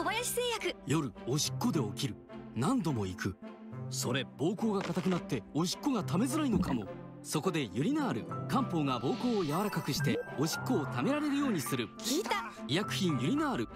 小林製薬。夜おしっこで起きる。何度も行く。それ膀胱が硬くなっておしっこが溜めづらいのかも。そこでユリナール漢方が膀胱を柔らかくしておしっこを溜められるようにする。聞いた。医薬品ユリナール。